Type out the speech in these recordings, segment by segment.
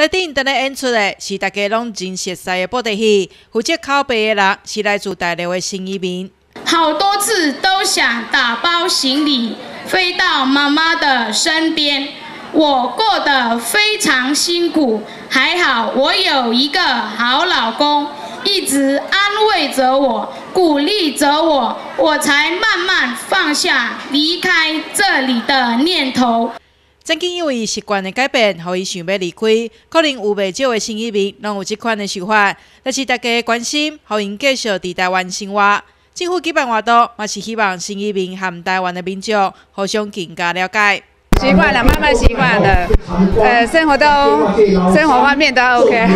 台顶等咧演出的是大家拢真熟悉的布袋戏，负责拷贝的人是来自大陆的新移民。好多次都想打包行李飞到妈妈的身边，我过得非常辛苦，还好我有一个好老公，一直安慰着我，鼓励着我，我才慢慢放下离开这里的念头。曾经因为习惯的改变，互伊想要离开，可能有未少的新移民拢有这款的想法，但是大家关心，互因继续伫台湾生活。政府举办活动，嘛是希望新移民和台湾的民众互相更加了解。习惯了，慢慢习惯了。呃，生活都生活方面都 OK。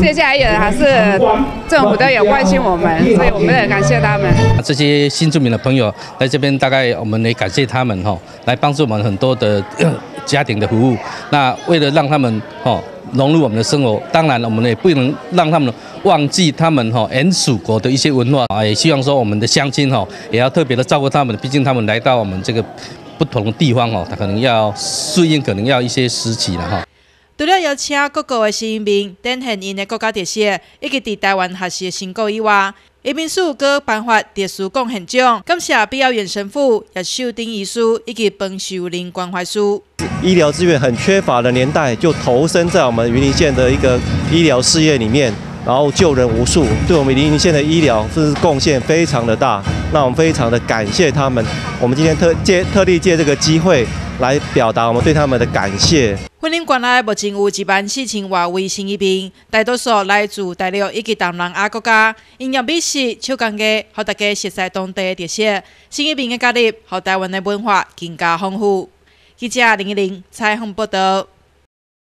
现在还有还是政府都有关心我们，所以我们也感谢他们。这些新住民的朋友来这边，大概我们也感谢他们哈，来帮助我们很多的家庭的服务。那为了让他们哦。融入我们的生活，当然我们也不能让他们忘记他们哈原属国的一些文化啊，也希望说我们的乡亲哈也要特别的照顾他们，毕竟他们来到我们这个不同的地方哦，他可能要适应，可能要一些时期了哈。除了邀请各国的新移民展现因的国家特色，以及在台湾学习成果以外，移民署阁颁发特殊贡献奖，感谢必要远神父、叶秀丁医师以及彭秀玲关怀书。医疗资源很缺乏的年代，就投身在我们云林县的一个医疗事业里面，然后救人无数，对我们云林县的医疗是贡献非常的大。那我们非常的感谢他们。我们今天特借特地借这个机会来表达我们对他们的感谢。婚姻馆内目前有一万四千多位新移民，大多数来自大陆以及东南亚国家，营养美食、手工艺，和大家熟悉当地的特色。新移民的加入，和台湾的文化更加丰富。记者林一玲采访报道。